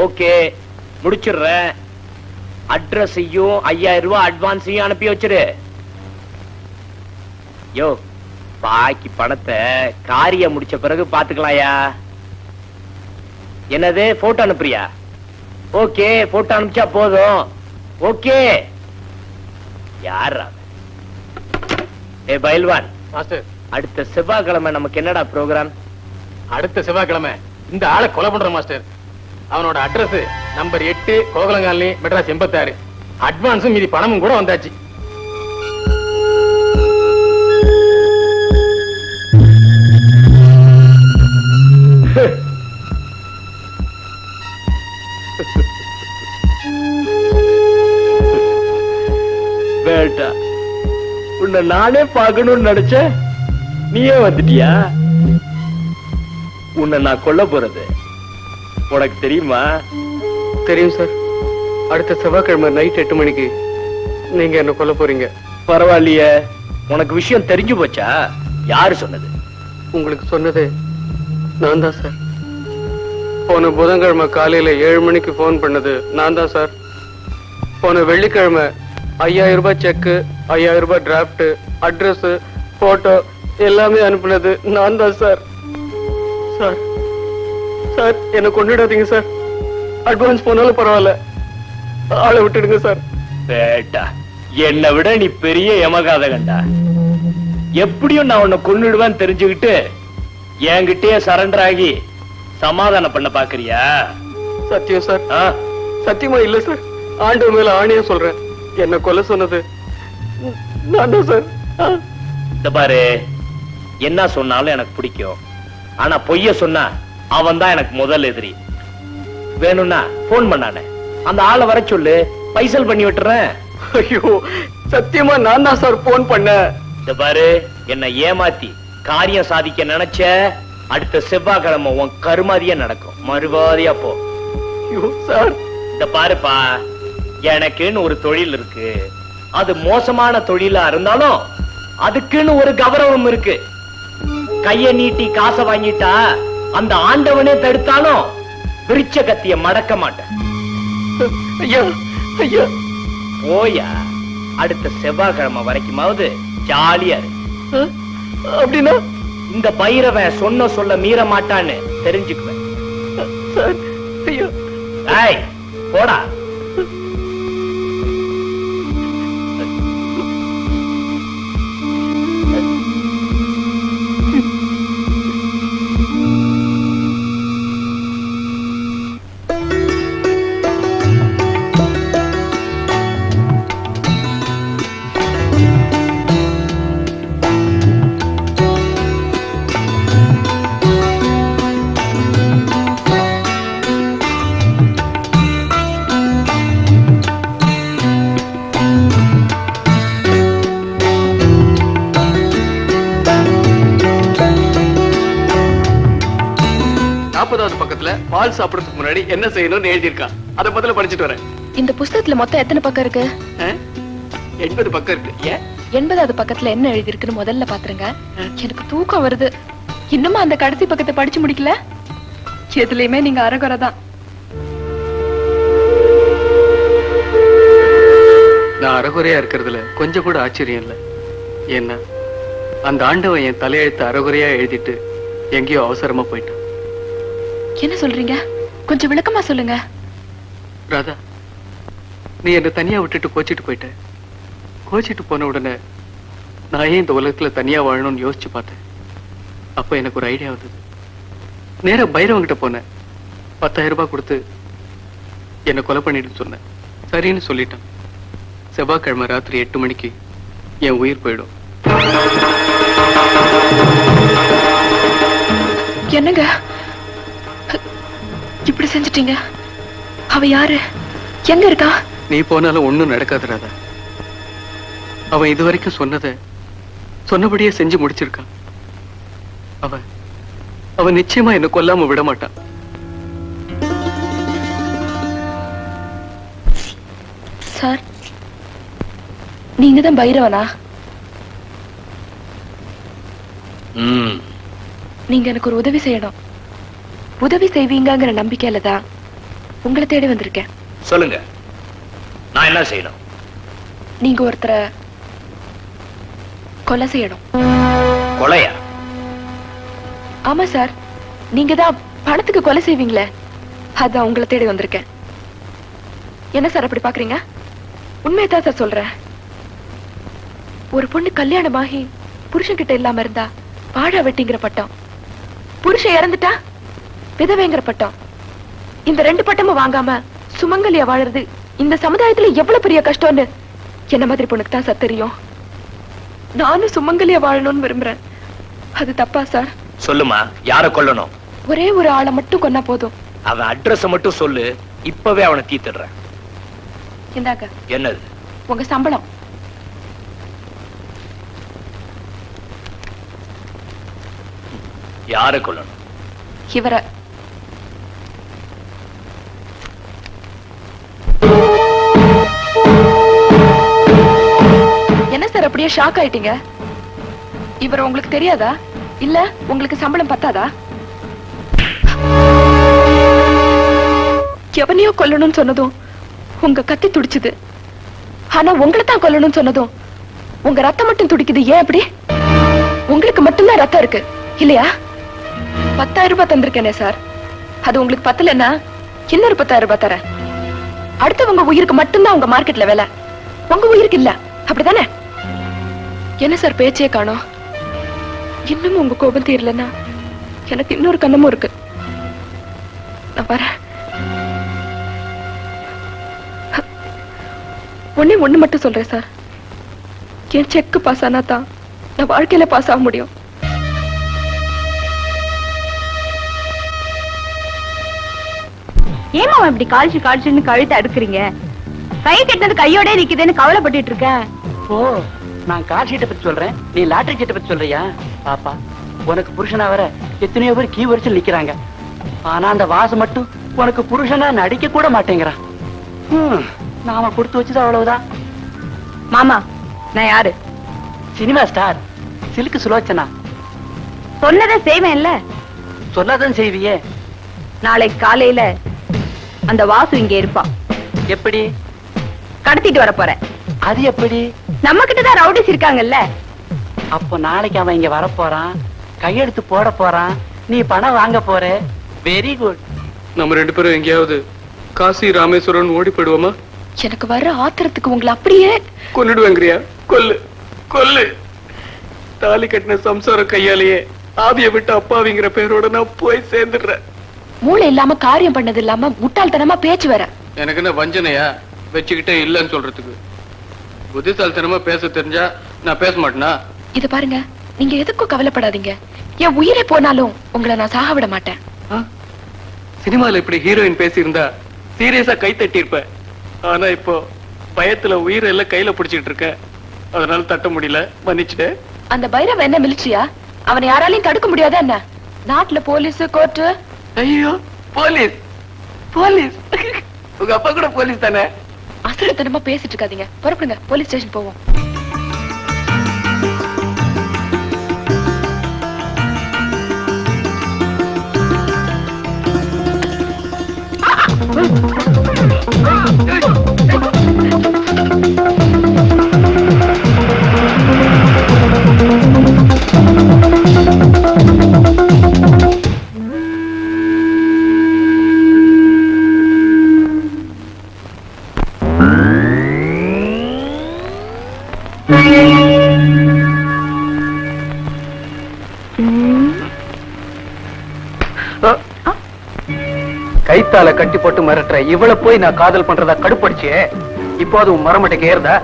Okay முடிச்சிடுறேன். அட்ரஸையும் ஐயாயிரம் ரூபாய் அட்வான்ஸையும் அனுப்பி வச்சிரு. யோ பாக்கி பணத்தை காரியம் முடிச்ச பிறகு பாத்துக்கலாம்யா. என்னது போட்டோ அனுப்புறியா? ஓகே போட்டோ அனுப்பிச்சா போதும். ஓகே. யார் ஏ பயில்வான் அடுத்த செவ்வாய்க்கிழமை நமக்கு என்னடா ப்ரோக்ராம் அடுத்த செவ்வாய்க்கிழமை. இந்த ஆளை கொலை பண்ற மாஸ்டர். அவனோட அட்ரஸ் நம்பர் எட்டு கோகலங்காலி மெட்ராஸ் எண்பத்தாறு. அட்வான்ஸும் மீதி பணமும் கூட வந்தாச்சு. வேட்டா உன்னை நானே பார்க்கணும்னு நினைச்சேன். நீயே வந்துட்டியா? உன்னை நான் கொல்ல போறது. உனக்கு தெரியுமா? தெரியும் சார் அடுத்த செவ்வாய்க்கிழமை நைட் எட்டு மணிக்கு நீங்க என்ன கொல்ல போறீங்க. பரவாயில்லையே. உனக்கு விஷயம் தெரிஞ்சு போச்சா? யாரு சொன்னது? உங்களுக்கு சொன்னது நான் தான் சார் போன புதன்கிழமை காலையில ஏழு மணிக்கு ஃபோன் பண்ணது நான் தான் சார் போன வெள்ளிக்கிழமை ஐயாயிரம் ரூபாய் செக்கு ஐயாயிரம் ரூபாய் டிராஃப்ட் அட்ரஸ் போட்டோ எல்லாமே அனுப்புனது நான் தான் சார் சார். சார் என்ன கொண்டுடாதீங்க சார். அட்வான்ஸ் போனாலும் பரவாயில்ல. ஆளை விட்டுடுங்க சார். வேட்டா. என்னை விட நீ பெரிய யமகாதகண்டா எப்படியும் நான் உன்னை கொன்னுடுவேன்னு தெரிஞ்சுக்கிட்டு என்கிட்டயே சரண்டர் ஆகி சமாதானம் பண்ண பாக்குறியா? சத்தியம் சார்? சத்தியமா இல்ல சார். ஆண்டு மேல ஆணையா சொல்றேன். என்ன கொல்ல சொன்னது. நான் சார். இந்த பாரு என்ன சொன்னாலும் எனக்கு பிடிக்கும். ஆனா பொய்ய சொன்னா அவன் தான் எனக்கு முதல் எதிரி. வேணும்னா போன் பண்ணானே அந்த ஆளை வர சொல்லு. பைசல் பண்ணி விட்டுறேன். ஐயோ சத்தியமா நான் தான் சார் போன் பண்ணேன் இந்த பாரு என்னை ஏமாத்தி காரியம் சாதிக்க நினைச்ச அடுத்த செவ்வாய்க்கிழமை உன் கருமாதியா நடக்கும். மறுவாதியா போ. ஐயோ சார். இந்த பாருப்பா எனக்குன்னு ஒரு தொழில் இருக்கு. அது மோசமான தொழிலா இருந்தாலும் அதுக்குன்னு ஒரு கௌரவம் இருக்கு. கைய நீட்டி காசை வாங்கிட்டா அந்த ஆண்டவனே தடுத்தாலும் விரிச்ச கத்திய மடக்க மாட்டேன். போயா அடுத்த செவ்வாய்க்கிழமை வரைக்குமாவது ஜாலியா இரு. ஆ? அப்படின்னா? இந்த பைரவன் சொன்ன சொல்ல மீற மாட்டான்னு தெரிஞ்சுக்குவேன். போடா. பால் சாப்பிடறதுக்கு முன்னாடி என்ன செய்யணும்னு எழுதியிருக்கான் அதை முதல்ல படிச்சுட்டு வரேன். இந்த புஸ்தகத்துல மொத்தம் எத்தனை பக்கம் இருக்கு? எண்பது பக்கம் இருக்கு. ஏன்? எண்பதாவது பக்கத்துல என்ன எழுதியிருக்குன்னு முதல்ல பாத்துருங்க. எனக்கு தூக்கம் வருது. இன்னுமா அந்த கடைசி பக்கத்தை படிச்சு முடிக்கல? எதுலயுமே நீங்க அரகுறை தான். நான் அறகுறையா இருக்கிறதுல கொஞ்சம் கூட ஆச்சரியம் இல்லை. ஏன்னா அந்த ஆண்டவன் என் தலையெழுத்து அறகுறையா எழுதிட்டு எங்கேயோ அவசரமா போயிட்டான். என்ன சொல்றீங்க? கொஞ்சம் விளக்கமா சொல்லுங்க. ராதா நீ என்னை தனியா விட்டுட்டு கோச்சிட்டு போயிட்ட. கோச்சிட்டு போன உடனே நான் ஏன் இந்த உலகத்துல தனியா வாழணும்னு யோசிச்சு பார்த்தேன்? அப்ப எனக்கு ஒரு ஐடியா வந்தது. நேரா பைரவங்கிட்ட போனேன். பத்தாயிரம் ரூபாய் கொடுத்து என்னை கொலை பண்ணிடுன்னு சொன்னேன். சரின்னு சொல்லிட்டான். செவ்வாய்க்கிழமை ராத்திரி எட்டு மணிக்கு என் உயிர் போயிடும். என்னங்க? இப்படி செஞ்சிட்டீங்க? அவ யாரு? எங்க இருக்கா? நீ போனாலும் ஒண்ணும் நடக்காது ராதா. அவன் இதுவரைக்கும் சொன்னதை சொன்னபடியே செஞ்சு முடிச்சிருக்கான் அவன் அவன் நிச்சயமா என்ன கொல்லாம விட மாட்டான் சார் நீங்க தான் பைரவனா நீங்க எனக்கு ஒரு உதவி செய்யணும். உதவி செய்வீங்கங்கிற நம்பிக்கையில தான் உங்களை தேடி வந்திருக்கேன். சொல்லுங்க. நான் என்ன செய்யணும்? நீங்க ஒருத்தரை கொலை செய்யணும். கொலையா? ஆமா சார். நீங்க தான் பணத்துக்கு கொலை செய்வீங்களே. அதான் உங்களை தேடி வந்திருக்கேன். என்ன சார் அப்படி பாக்குறீங்க? உண்மையை தான் சார் சொல்றேன். ஒரு பொண்ணு கல்யாணமாகி புருஷன் கிட்ட இல்லாம இருந்தா வாழ வெட்டிங்கிற பட்டம். புருஷன் இறந்துட்டா? விதவைங்கிற பட்டம் இந்த ரெண்டு பட்டமும் வாங்காம சுமங்கலியா வாழறது இந்த சமுதாயத்துல எவ்வளவு பெரிய கஷ்டம்னு என்ன மாதிரி பொண்ணுக்கு தான் சார் தெரியும்? நானும் சுமங்கலியா வாழணும்னு விரும்புறேன். அது தப்பா சார்? சொல்லுமா யார கொல்லணும்? ஒரே ஒரு ஆளை மட்டும் கொன்னா போதும். அவன் அட்ரஸ் மட்டும் சொல்லு இப்பவே அவனை தீத்துடுறேன் இந்தாங்க. என்னது? உங்க சம்பளம். யார கொல்லணும்? இவரை அப்படியே ஷாக் ஆயிட்டீங்க? இவர் உங்களுக்கு தெரியாதா? இல்ல உங்களுக்கு சம்பளம் பத்தாதா? எவனையோ கொல்லணும்னு சொன்னதும் உங்க கத்தி துடிச்சுது. ஆனா உங்களை தான் கொல்லணும்னு சொன்னதும் உங்க ரத்தம் மட்டும் துடிக்குது. ஏன் அப்படி? உங்களுக்கு மட்டும்தான் ரத்தம் இருக்கு. இல்லையா? பத்தாயிரம் ரூபாய் தந்திருக்கேனே சார். அது உங்களுக்கு பத்தலன்னா இன்னொரு பத்தாயிரம் ரூபாய் தரேன். அடுத்தவங்க உயிருக்கு மட்டும்தான் உங்க மார்க்கெட்ல விலை. உங்க உயிருக்கு இல்ல. அப்படிதானே என்ன சார் பேச்சே காணோம்? இன்னமும் உங்க கோபம் தீரலன்னா எனக்கு இன்னொரு கண்ணமும் இருக்கு. நான் வரேன். ஒண்ணே ஒண்ணு மட்டும் சொல்றேன் சார். என் செக் பாஸ் ஆனா தான் நான் வாழ்க்கையில பாஸ் ஆக முடியும். ஏமா இப்படி கால்ச்சு கால்ச்சுன்னு கழுத்தை அடுக்குறீங்க கை கட்டினது கையோட நிக்குதுன்னு கவலைப்பட்டுட்டு இருக்கேன் ஓ நான் கார் ஷீட்டை பத்தி சொல்றேன். நீ லாட்டரி சீட்டை பத்தி சொல்றியா? பாப்பா உனக்கு புருஷனா வர எத்தனையோ பேர் கீ வரிசையில் நிக்கிறாங்க. ஆனா அந்த வாசம் மட்டும் உனக்கு புருஷனா நடிக்க கூட மாட்டேங்கிறான். நாம கொடுத்து வச்சது அவ்வளவுதான். மாமா நான் யாரு? சினிமா ஸ்டார் சிலுக்கு சுலோச்சனா. சொன்னதை செய்வேன்ல. சொல்லாதான் செய்வியே. நாளைக்கு காலையில அந்த வாசு இங்க இருப்பான் எப்படி? கடத்திட்டு வர போறேன். அது எப்படி? நம்ம கிட்ட தான் ரவுடிஸ் இருக்காங்கல்ல. அப்போ நாளைக்கு அவன் இங்க வரப்போறான். கையெழுத்து போட போறான். நீ பணம் வாங்க போற. வெரி குட் நம்ம ரெண்டு பேரும் எங்கேயாவது காசி ராமேஸ்வரன் ஓடி போயிடுவோமா? எனக்கு வர்ற ஆத்திரத்துக்கு உங்களை அப்படியே கொன்னுடுவேங்கிறியா? கொல்லு. கொல்லு. தாலி கட்டின சம்சாரம் கையாலேயே ஆவிய விட்டு அப்பாவிங்கிற பேரோட நான் போய் சேர்ந்துடுறேன். மூளை இல்லாம காரியம் பண்ணது இல்லாம முட்டாள்தனமா பேச்சு வர எனக்கு என்ன வஞ்சனையா? வச்சுக்கிட்டே இல்லைன்னு சொல்றதுக்கு. புத்திசாலித்தனமா பேச தெரிஞ்சா நான் பேச மாட்டேனா? இத பாருங்க. நீங்க எதுக்கும் கவலைப்படாதீங்க. என் உயிரே போனாலும் உங்களை நான் சாக விட மாட்டேன்? சினிமால இப்படி ஹீரோயின் பேசியிருந்தா சீரியஸா கை தட்டி ஆனா இப்போ பயத்துல உயிரை எல்லாம் கையில பிடிச்சிட்டு இருக்கேன் அதனால தட்ட முடியல. மன்னிச்சுட்டு அந்த பைரவ என்ன மிலிட்ரியா? அவனை யாராலையும் தடுக்க முடியாதா என்ன? நாட்டுல போலீஸ் கோர்ட்டு? ஐயோ போலீஸ். போலீஸ். உங்க அப்பா கூட போலீஸ் தானே? அசரத்தனமா பேசிட்டு இருக்காதீங்க புறப்படுங்க போலீஸ் ஸ்டேஷன் போவோம் கைத்தால கட்டி போட்டு மிரட்டுற இவளை போய் நான் காதல் பண்றதா கடுப்படிச்சே. இப்போ அது மரமட்டைக்கு ஏறுதா?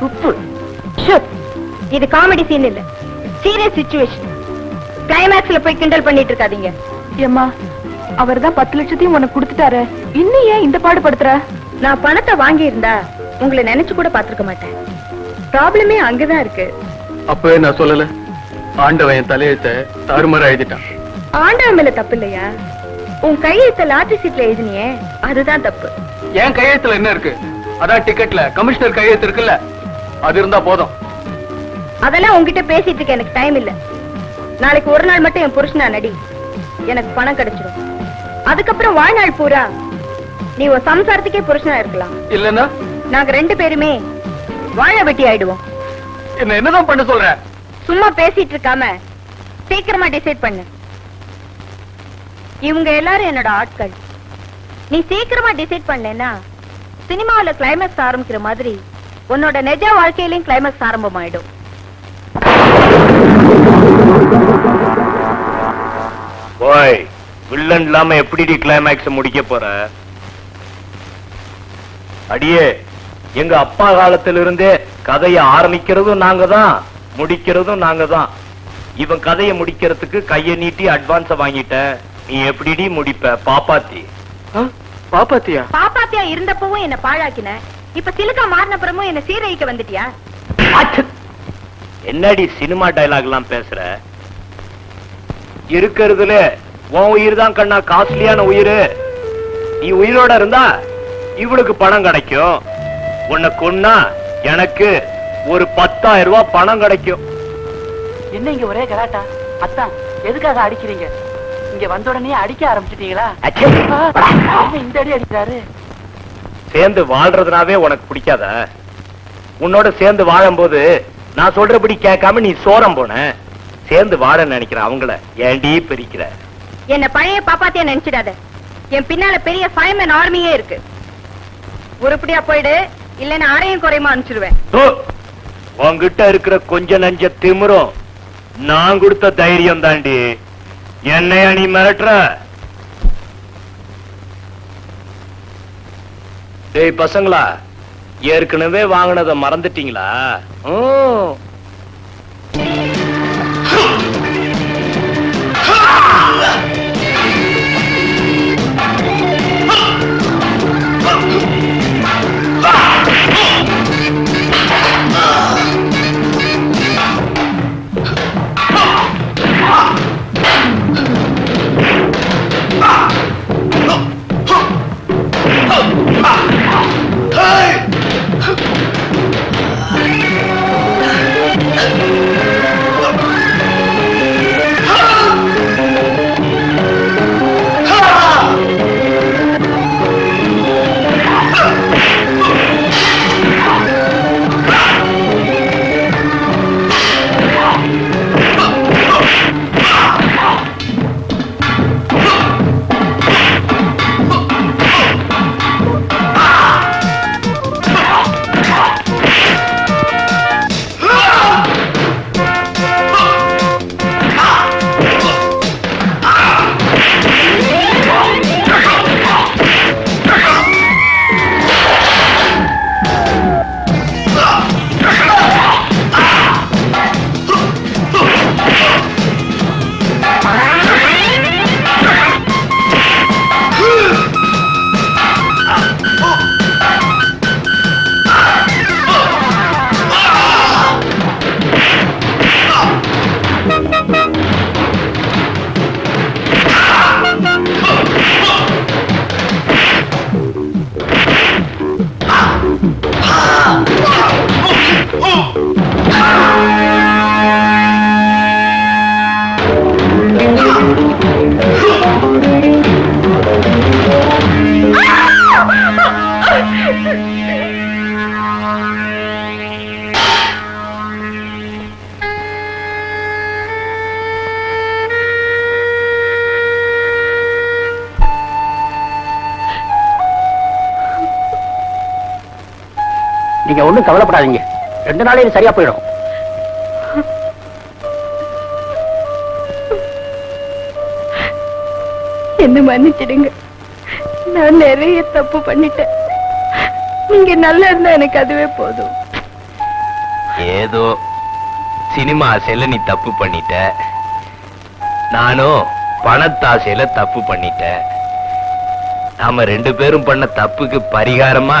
துப்பு. இது காமெடி சீன் இல்ல. சீரியஸ் சுச்சுவேஷன் கிளைமேக்ஸ்ல போய் கிண்டல் பண்ணிட்டு இருக்காதீங்க. ஏம்மா அவர் தான் பத்து லட்சத்தையும் உனக்கு கொடுத்துட்டாரு. இன்னும் ஏன் இந்த பாடுபடுத்துற? நான் பணத்தை வாங்கி இருந்தா உங்களை நினைச்சு கூட பாத்துருக்க மாட்டேன். ப்ராப்ளமே அங்கதான் இருக்கு. அப்பவே நான் சொல்லல. ஆண்டவன் என் தலையெழுத்த தாறுமாற எழுதிட்டான். ஆண்டவன் மேல தப்பு இல்லையா? உன் கையெழுத்த லாட்டரி சீட்ல எழுதினியே அதுதான் தப்பு. என் கையெழுத்துல என்ன இருக்கு? அதான் டிக்கெட்ல கமிஷனர் கையெழுத்து இருக்குல்ல? அது இருந்தா போதும். அதெல்லாம் உன்கிட்ட பேசிட்டு இருக்க எனக்கு டைம் இல்ல. நாளைக்கு ஒரு நாள் மட்டும் என் புருஷனா நடி. எனக்கு பணம் கிடைச்சிடும் அதுக்கப்புறம் வாழ்நாள் பூரா நீ உன் சம்சாரத்துக்கே புருஷனா இருக்கலாம். இல்லன்னா நாங்க ரெண்டு பேருமே வாழ வெட்டி ஆயிடுவோம். என்ன என்னதான் பண்ண சொல்ற? சும்மா பேசிட்டு இருக்காம சீக்கிரமா டிசைட் பண்ணு. இவங்க எல்லாரும் என்னோட ஆட்கள். நீ சீக்கிரமா டிசைட் பண்ணேன்னா சினிமாவுல கிளைமேக்ஸ் ஆரம்பிக்கிற மாதிரி உன்னோட நிஜ வாழ்க்கையிலயும் கிளைமேக்ஸ் ஆரம்பமாயிடும். ஓய் வில்லன் இல்லாம எப்படி கிளைமேக்ஸ் முடிக்க போற? அடியே எங்க அப்பா காலத்துல இருந்தே கதையை ஆரம்பிக்கிறதும் நாங்க தான் முடிக்கிறதும் நாங்க தான் இவன் கதையை முடிக்கிறதுக்கு கைய நீட்டி அட்வான்ஸ வாங்கிட்ட. நீ எப்படிடி முடிப்ப பாப்பாத்தி? பாப்பாத்தியா? பாப்பாத்தியா இருந்தப்பவும் என்ன பாழாக்கின. இப்ப சிலுக்கா மாறினப்புறமும் என்ன சீரழிக்க வந்துட்டியா? என்னடி சினிமா டயலாக் எல்லாம் பேசுற? இருக்கிறதுல உன் உயிர் தான் கண்ணா காஸ்ட்லியான உயிர். நீ உயிரோட இருந்தா இவளுக்கு பணம் கிடைக்கும். உன்னை கொன்னா எனக்கு ஒரு பத்தாயிரம் ரூபாய் பணம் கிடைக்கும். என்ன இங்க ஒரே கலாட்டா? அத்தான் எதுக்காக அடிக்கிறீங்க? இங்க வந்த உடனே அடிக்க ஆரம்பிச்சிட்டீங்களா? இந்த அடி அடிக்கிறாரு? சேர்ந்து வாழ்றதுனாவே உனக்கு பிடிக்காத. உன்னோட சேர்ந்து வாழும்போது நான் சொல்றபடி கேட்காம நீ சோரம் போன. சேர்ந்து வாழ நினைக்கிற அவங்கள ஏண்டி பிரிக்கிற? என்ன பழைய பாப்பாத்தியா நினைச்சிடாத. என் பின்னால பெரிய ஃபைமன் ஆர்மியே இருக்கு. உருப்படியா போயிடு. இல்லைன்னா அரையும் குறையுமா அனுப்பிச்சிருவேன். தோ, உன்கிட்ட இருக்கிற கொஞ்ச நஞ்ச திமிரும் நான் கொடுத்த தைரியம் தாண்டி. என்னையா நீ மிரட்டுற? டேய் பசங்களா ஏற்கனவே வாங்கினதை மறந்துட்டீங்களா? நீங்க ஒண்ணும் கவலைப்படாதீங்க. ரெண்டு நாளே இது சரியா போயிடும். என்ன மன்னிச்சிடுங்க. நான் நிறைய தப்பு பண்ணிட்டேன். நீங்க நல்லா இருந்தா எனக்கு அதுவே போதும். ஏதோ சினிமா ஆசையில நீ தப்பு பண்ணிட்ட. நானும் பணத்தாசையில தப்பு பண்ணிட்டேன் நாம ரெண்டு பேரும் பண்ண தப்புக்கு பரிகாரமா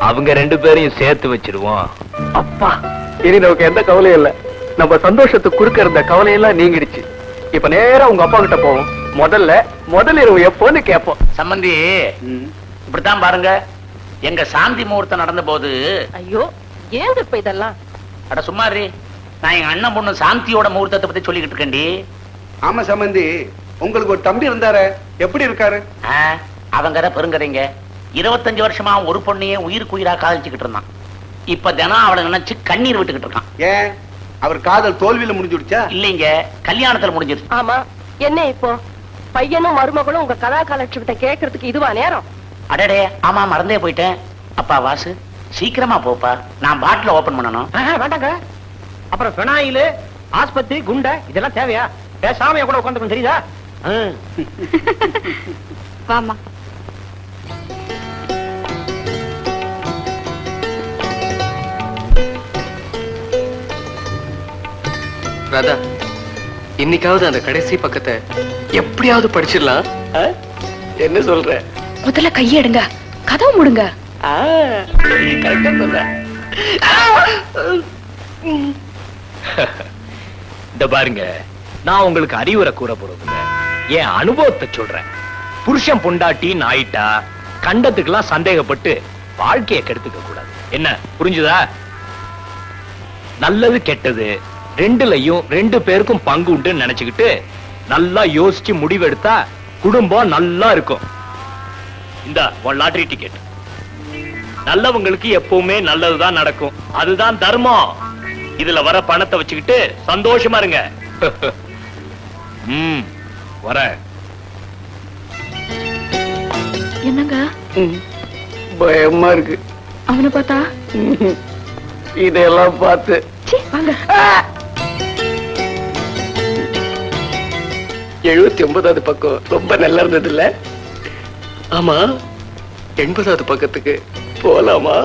அவங்க ரெண்டு பேரையும் சேர்த்து வச்சிருவோம். அப்பா இனி நமக்கு எந்த கவலையும் இல்ல. நம்ம சந்தோஷத்துக்கு குறுக்க இருந்த கவலையெல்லாம் நீங்கிடுச்சு. இப்ப நேரா உங்க அப்பா கிட்ட போவோம். முதல்ல முதல் இரவு எப்போன்னு கேட்போம். சம்பந்தி இப்படித்தான் பாருங்க. எங்க சாந்தி முகூர்த்தம் நடந்த போது ஐயோ ஏங்க இப்ப இதெல்லாம்? அட சும்மாரி நான் எங்க அண்ணன் பொண்ணு சாந்தியோட முகூர்த்தத்தை பத்தி சொல்லிக்கிட்டு இருக்கேன்டி. ஆமா சம்பந்தி உங்களுக்கு ஒரு தம்பி இருந்தாரு. எப்படி இருக்காரு? ஆ, அவங்கற பெருங்கதைங்க. இருபத்தஞ்சு வருஷமா ஒரு பொண்ணையே உயிருக்கு உயிரா காதலிச்சுக்கிட்டு இருந்தான். இப்ப தினம் அவளை நினைச்சு கண்ணீர் விட்டுக்கிட்டு இருக்கான். ஏன்? அவர் காதல் தோல்வியில முடிஞ்சுடுச்சா இல்லைங்க கல்யாணத்துல முடிஞ்சிருச்சு. ஆமா என்ன இப்போ? பையனும் மருமகளும் உங்க கலா கலட்சணத்தை கேட்கறதுக்கு இதுவா நேரம்? அடடே ஆமா மறந்தே போயிட்டேன். அப்பா வாசு சீக்கிரமா போப்பா. நான் பாட்டில ஓபன் பண்ணணும். வேண்டாங்க. அப்புறம் பினாயிலு ஆஸ்பத்திரி குண்டை இதெல்லாம் தேவையா? பேசாம கூட உட்காந்துக்கணும் தெரியுதா? வாமா ராதா இன்னைக்காவது அந்த கடைசி பக்கத்தை எப்படியாவது படிச்சிடலாம்? என்ன சொல்ற? முதல்ல கையெடுங்க. கதவு முடுங்க. இந்த பாருங்க நான் உங்களுக்கு அறிவுரை கூற போறதில்ல. என் அனுபவத்தை சொல்றேன். புருஷன் பொண்டாட்டி நாயிட்டா கண்டத்துக்கெல்லாம் சந்தேகப்பட்டு வாழ்க்கையை கெடுத்துக்க கூடாது. என்ன புரிஞ்சுதா? நல்லது கெட்டது ரெண்டுலயும் ரெண்டு பேருக்கும் பங்கு உண்டுன்னு நினைச்சுக்கிட்டு நல்லா யோசிச்சு முடிவெடுத்தா குடும்பம் நல்லா இருக்கும். இந்த உன் லாட்டரி டிக்கெட் நல்லவங்களுக்கு எப்பவுமே நல்லதுதான் நடக்கும். அதுதான் தர்மம். இதுல வர பணத்தை வச்சுக்கிட்டு சந்தோஷமா இருங்க. ம் வர. என்னங்க? பயமா இருக்கு. அவனை பார்த்தா? இதெல்லாம் பார்த்து. சீ, வாங்க. எழுபத்தி ஒன்பதாவது பக்கம் ரொம்ப நல்லா இருந்தது இல்ல ஆமா எண்பதாவது பக்கத்துக்கு போலாமா?